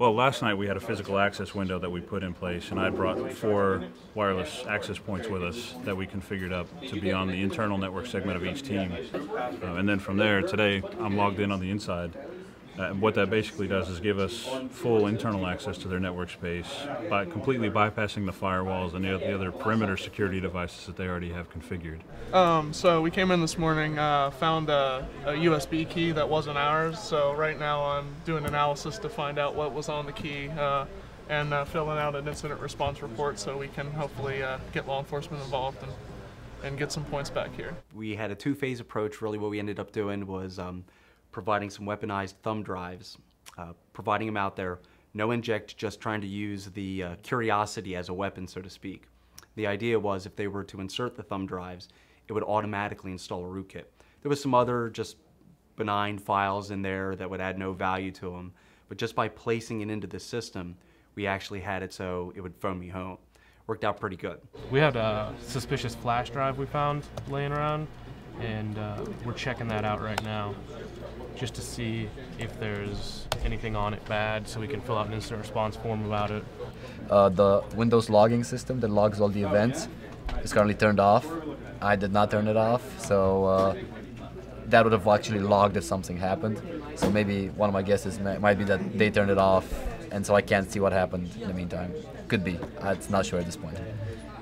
Well, last night we had a physical access window that we put in place, and I brought four wireless access points with us that we configured up to be on the internal network segment of each team. Uh, and then from there, today I'm logged in on the inside uh, what that basically does is give us full internal access to their network space by completely bypassing the firewalls and the, the other perimeter security devices that they already have configured. Um, so we came in this morning, uh, found a, a, USB key that wasn't ours. So right now I'm doing analysis to find out what was on the key. Uh, and uh, filling out an incident response report so we can hopefully uh, get law enforcement involved and, and get some points back here. We had a two-phase approach. Really what we ended up doing was um, providing some weaponized thumb drives, uh, providing them out there, no inject, just trying to use the uh, curiosity as a weapon, so to speak. The idea was if they were to insert the thumb drives, it would automatically install a rootkit. There was some other just benign files in there that would add no value to them, but just by placing it into the system, we actually had it so it would phone me home. Worked out pretty good. We had a suspicious flash drive we found laying around, and uh, we're checking that out right now just to see if there's anything on it bad so we can fill out an incident response form about it. Uh, the Windows logging system that logs all the events is currently turned off. I did not turn it off, so uh, that would have actually logged if something happened. So maybe one of my guesses might be that they turned it off, and so I can't see what happened in the meantime. Could be. I'm not sure at this point.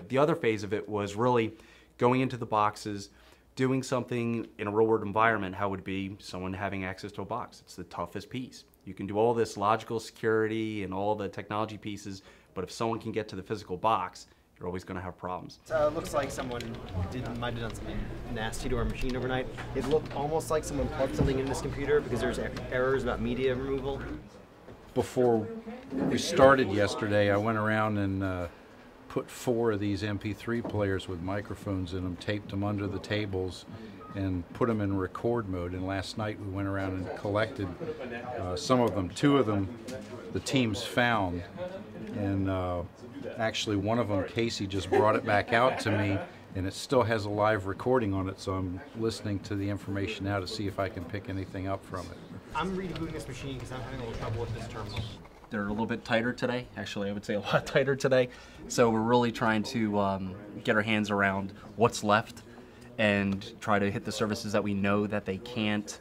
The other phase of it was really going into the boxes, doing something in a real world environment, how would be someone having access to a box? It's the toughest piece. You can do all this logical security and all the technology pieces, but if someone can get to the physical box, you're always going to have problems. Uh, it looks like someone did, might have done something nasty to our machine overnight. It looked almost like someone plugged something in this computer because there's errors about media removal. Before we started yesterday, I went around and uh, put four of these MP3 players with microphones in them, taped them under the tables, and put them in record mode. And last night we went around and collected uh, some of them. Two of them the teams found, and uh, actually one of them, Casey, just brought it back out to me, and it still has a live recording on it. So I'm listening to the information now to see if I can pick anything up from it. I'm rebooting this machine because I'm having a little trouble with this terminal. They're a little bit tighter today. Actually, I would say a lot tighter today. So we're really trying to um, get our hands around what's left and try to hit the services that we know that they can't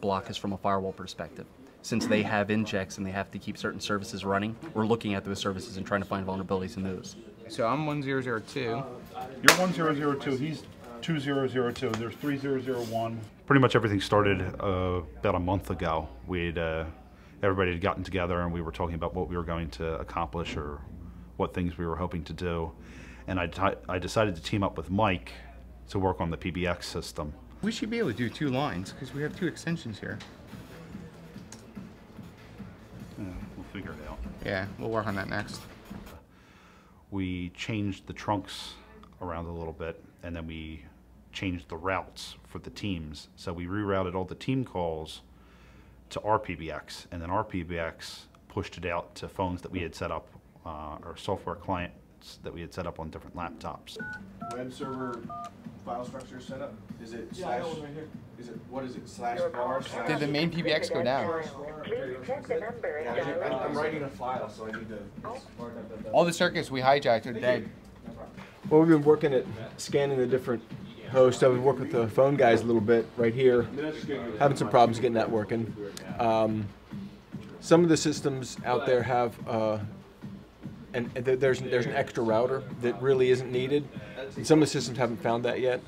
block us from a firewall perspective. Since they have injects and they have to keep certain services running, we're looking at those services and trying to find vulnerabilities in those. So I'm 1002. You're 1002. He's 2002. There's 3001. Pretty much everything started uh, about a month ago. We'd uh, everybody had gotten together and we were talking about what we were going to accomplish or what things we were hoping to do. And I, I decided to team up with Mike to work on the PBX system. We should be able to do two lines because we have two extensions here. Yeah, we'll figure it out. Yeah, we'll work on that next. We changed the trunks around a little bit and then we changed the routes for the teams. So we rerouted all the team calls to our PBX, and then our PBX pushed it out to phones that we had set up, uh, or software clients that we had set up on different laptops. Web server file structure setup? Is it slash? Is it what is it slash var slash? Did the main PBX go down? Yeah, I'm writing a file, so I need to. All the circuits we hijacked are dead. Well, we've been working at scanning the different host. I would work with the phone guys a little bit right here, having some problems getting that working. Um, some of the systems out there have, uh, and there's there's an extra router that really isn't needed. And some of the systems haven't found that yet.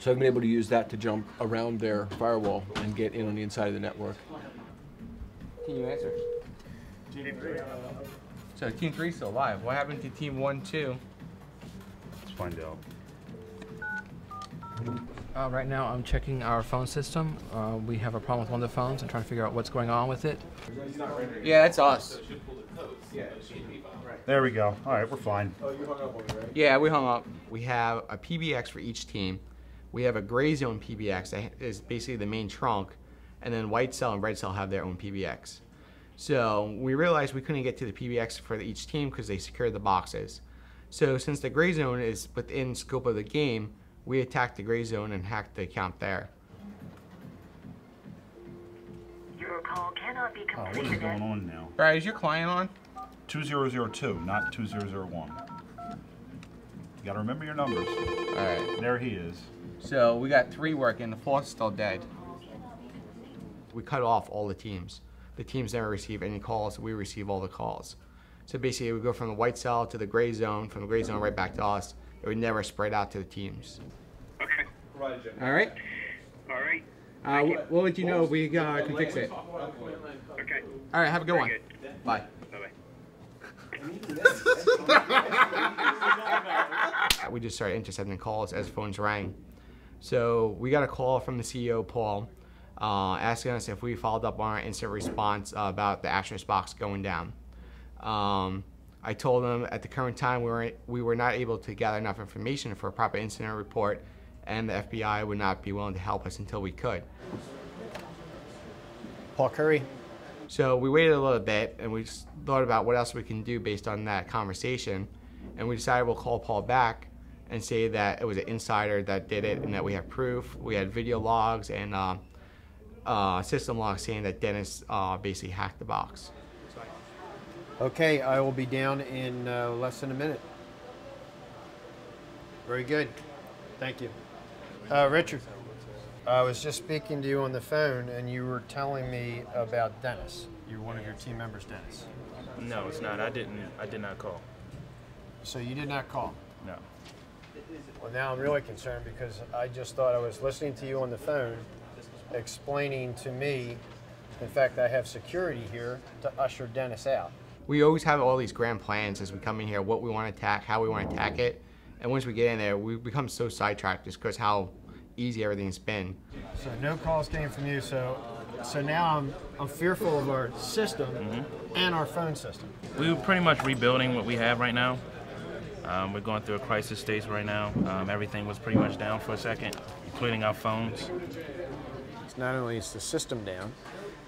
So I've been able to use that to jump around their firewall and get in on the inside of the network. Can you answer? So team three still alive. What happened to team one, two? Let's find out. Uh, right now, I'm checking our phone system. Uh, we have a problem with one of the phones. I'm trying to figure out what's going on with it. Yeah, that's us. There we go. All right, we're fine. Yeah, we hung up. We have a PBX for each team. We have a gray zone PBX that is basically the main trunk, and then white cell and red cell have their own PBX. So we realized we couldn't get to the PBX for each team because they secured the boxes. So since the gray zone is within scope of the game, we attacked the gray zone and hacked the account there. Your call cannot Oh, what is going on now? Brad, is your client on? 2002, not 2001. You gotta remember your numbers. All right. There he is. So we got three working. The fourth's still dead. We cut off all the teams. The teams never receive any calls. We receive all the calls. So basically, we go from the white cell to the gray zone, from the gray zone right back to us. It would never spread out to the teams. Okay. All right. All right. Uh, we'll- we'll let you know if we uh, can fix it. Okay. All right. Have a good Very one. good. Bye. Bye. We just started intercepting calls as phones rang. So we got a call from the CEO, Paul, uh, asking us if we followed up on our instant response uh, about the Asterisk box going down. Um, I told them at the current time we were, we were not able to gather enough information for a proper incident report, and the FBI would not be willing to help us until we could. Paul Curry. So we waited a little bit and we just thought about what else we can do based on that conversation. And we decided we'll call Paul back and say that it was an insider that did it and that we have proof. We had video logs and uh, uh, system logs saying that Dennis uh, basically hacked the box. Okay, I will be down in uh, less than a minute. Very good. Thank you. Uh, Richard, I was just speaking to you on the phone, and you were telling me about Dennis. You're one of your team members, Dennis. No, it's not. I didn't. I did not call. So you did not call. No. Well, now I'm really concerned because I just thought I was listening to you on the phone, explaining to me. In fact, I have security here to usher Dennis out. We always have all these grand plans as we come in here, what we want to attack, how we want to attack it. And once we get in there, we become so sidetracked just because how easy everything's been. So no calls came from you. So, so now I'm I'm fearful of our system and our phone system. We were pretty much rebuilding what we have right now. Um, we're going through a crisis stage right now. Um, everything was pretty much down for a second, including our phones. It's not only is the system down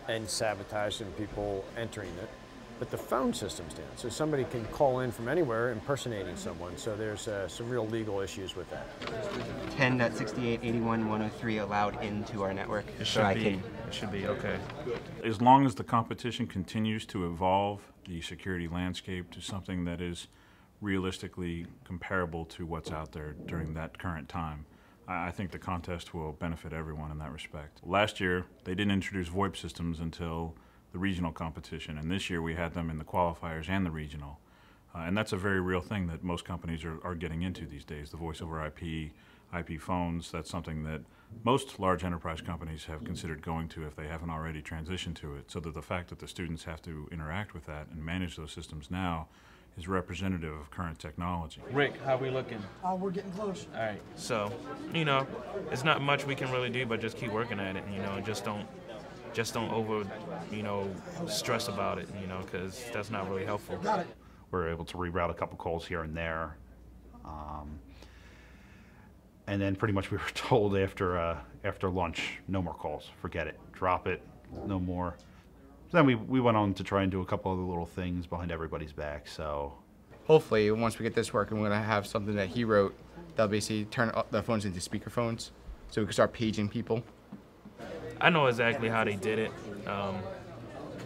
and sabotaging people entering it, but the phone system's down. So somebody can call in from anywhere impersonating someone. So there's uh, some real legal issues with that. 10.6881.103 allowed into our network. It so should I be. can It should be okay. As long as the competition continues to evolve the security landscape to something that is realistically comparable to what's out there during that current time, I I think the contest will benefit everyone in that respect. Last year, they didn't introduce VoIP systems until the regional competition, and this year we had them in the qualifiers and the regional. Uh, and that's a very real thing that most companies are, are getting into these days. The voice over IP, IP phones, that's something that most large enterprise companies have considered going to if they haven't already transitioned to it. So that the fact that the students have to interact with that and manage those systems now is representative of current technology. Rick, how we looking? Uh, we're getting close. All right. So, you know, it's not much we can really do, but just keep working at it. You know, and just don't, just don't over, you know, stress about it. You know, because that's not really helpful. We're able to reroute a couple calls here and there. Um, and then pretty much we were told after uh, after lunch, no more calls. Forget it. Drop it. No more. So then we, we went on to try and do a couple other little things behind everybody's back. So Hopefully, once we get this working, we're gonna have something that he wrote that'll basically turn the phones into speaker phones so we can start paging people. I know exactly how they did it. Um,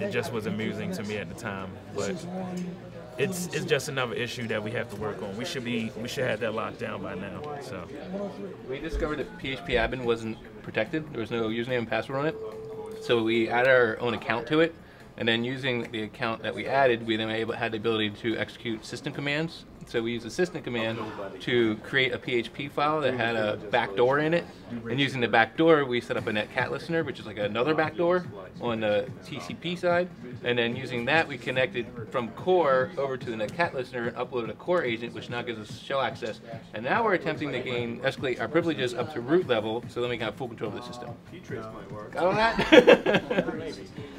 it just was amusing to me at the time, but it's it's just another issue that we have to work on. We should be we should have that locked down by now. So We discovered that PHP admin wasn't protected. There was no username and password on it. So we added our own account to it, and then using the account that we added, we then able, had the ability to execute system commands. So we used the system command to create a PHP file that had a backdoor in it, and using the backdoor, we set up a netcat listener, which is like another backdoor on the TCP side, and then using that, we connected from core over to the netcat listener and uploaded a core agent, which now gives us shell access. And now we're attempting to gain escalate our privileges up to root level, so then we can have full control of the system. Got all that?